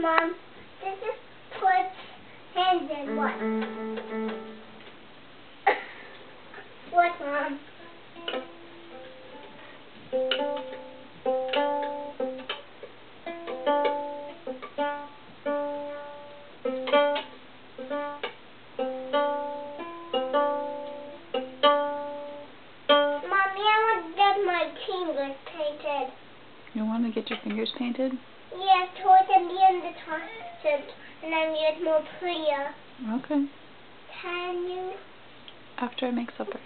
Mom. This is put hands in mm, what? Mm, mm. what, Mom? Mommy, I want to get my fingers painted. You want to get your fingers painted? Yes, towards the end of the toilet, and then get more prettier. Okay. Can you? After I make supper.